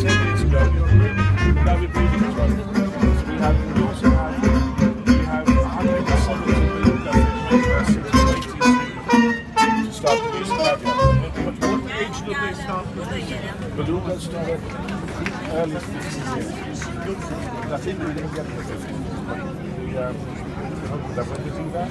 10 years ago, now we're breeding as well. So we have, we have, we have 170 beluga fish since the 18th to start producing caviar. But what age do they early 50s. I think we didn't get the 50s. We, that we do that,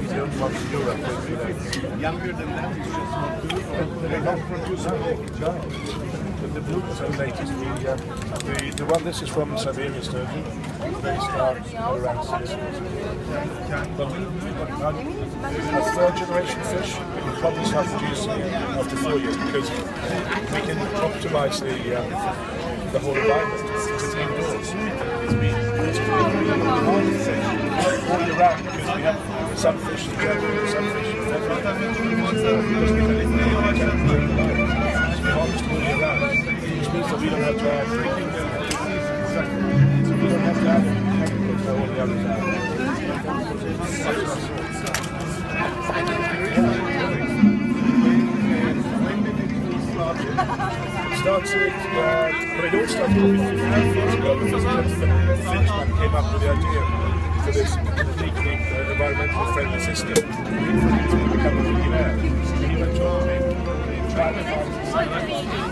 we don't Younger than that, just not good. they don't produce anything. The, blue are the latest. The, uh, the, the one, this is from Siberia sturgeon. They start around third generation fish, we can probably start producing after four years because we can optimize the, um, the whole environment. It's indoors. It's been, all year round because we have some fish together, some fish in February. Means that we the others have. starts uh, but it all started probably 15 years ago because a gentleman, Finnish man, came up with the idea for this uh, friendly system to become a millionaire. He tried to find